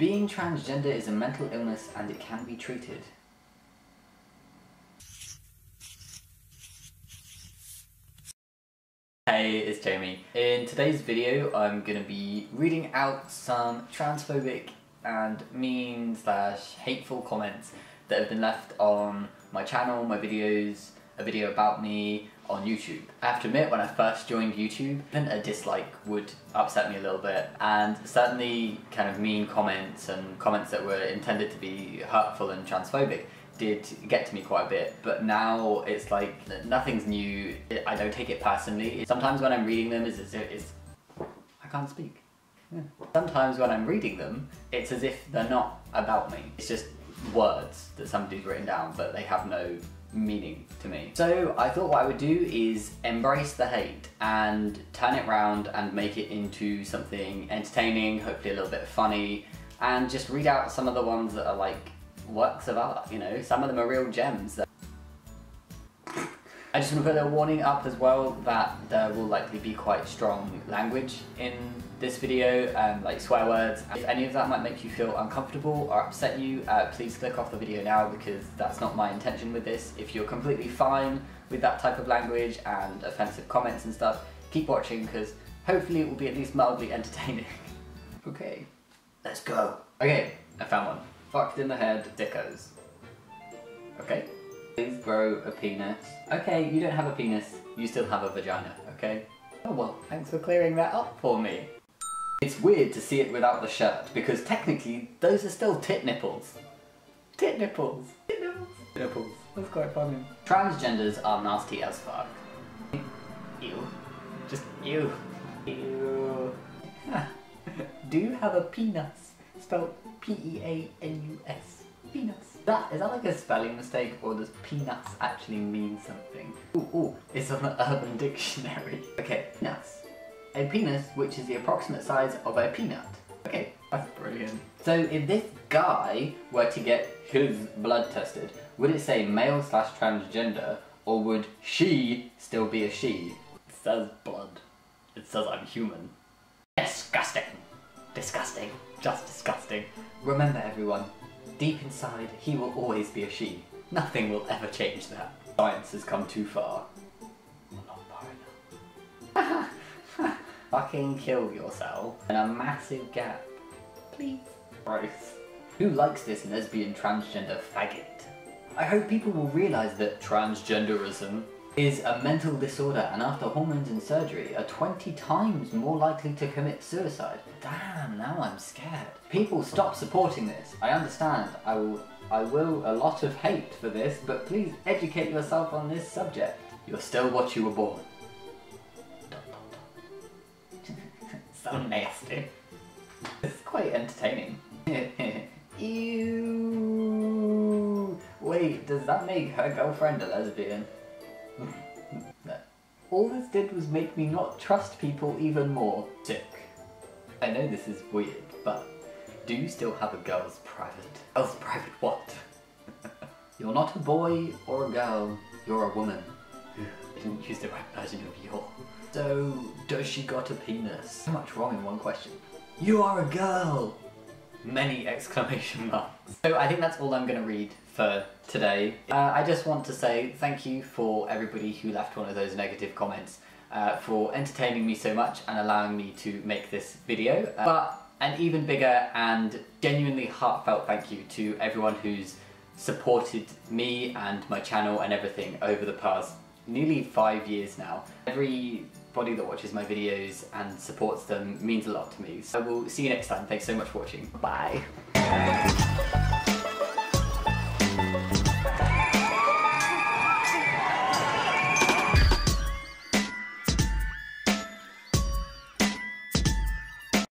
Being transgender is a mental illness and it can be treated. Hey, it's Jamie. In today's video, I'm gonna be reading out some transphobic and mean slash hateful comments that have been left on my channel, my videos, a video about me on YouTube. I have to admit, when I first joined YouTube, a dislike would upset me a little bit, and certainly kind of mean comments and comments that were intended to be hurtful and transphobic did get to me quite a bit, but now it's like nothing's new. I don't take it personally. Sometimes when I'm reading them, it's if it's I can't speak. Yeah. Sometimes when I'm reading them, it's as if they're not about me. It's just words that somebody's written down, but they have no meaning to me. So I thought what I would do is embrace the hate and turn it around and make it into something entertaining, hopefully a little bit funny, and just read out some of the ones that are like works of art, you know? Some of them are real gems. I just want to put a warning up as well that there will likely be quite strong language in this video, um, like swear words. If any of that might make you feel uncomfortable or upset you, uh, please click off the video now because that's not my intention with this. If you're completely fine with that type of language and offensive comments and stuff, keep watching because hopefully it will be at least mildly entertaining. okay, let's go. Okay, I found one. Fucked in the head, dickos. Okay. Please grow a penis. Okay, you don't have a penis, you still have a vagina, okay? Oh well, thanks for clearing that up for me. It's weird to see it without the shirt, because technically, those are still tit nipples. Tit nipples. Tit nipples. Tit nipples. That's quite funny. Transgenders are nasty as fuck. Ew. Just ew. Ew. Do you have a penis? Spelled P-E-A-N-U-S. Penis. That, is that like a spelling mistake or does peanus actually mean something? Ooh, ooh, it's on the Urban Dictionary. Okay, peanus. A penis which is the approximate size of a peanut. Okay, that's brilliant. So if this guy were to get his blood tested, would it say male slash transgender or would she still be a she? It says blood. It says I'm human. Disgusting. Disgusting. Just disgusting. Remember everyone, deep inside, he will always be a she. Nothing will ever change that. Science has come too far. Well, not far enough. Fucking kill yourself in a massive gap. Please. Gross. Who likes this lesbian transgender faggot? I hope people will realise that transgenderism is a mental disorder and after hormones and surgery are 20 times more likely to commit suicide. Damn, now I'm scared. People stop supporting this. I understand. I will I will a lot of hate for this, but please educate yourself on this subject. You're still what you were born. so nasty. It's quite entertaining. Ew. Wait, does that make her girlfriend a lesbian? No. All this did was make me not trust people even more. Sick. I know this is weird, but do you still have a girl's private? Girl's private what? you're not a boy or a girl, you're a woman. I didn't use the right version of you. So, does she got a penis? So much wrong in one question. You are a girl! Many exclamation marks. So I think that's all I'm going to read for today. Uh, I just want to say thank you for everybody who left one of those negative comments uh, for entertaining me so much and allowing me to make this video. Uh, but an even bigger and genuinely heartfelt thank you to everyone who's supported me and my channel and everything over the past nearly five years now. Everybody that watches my videos and supports them means a lot to me. So I will see you next time. Thanks so much for watching. Bye.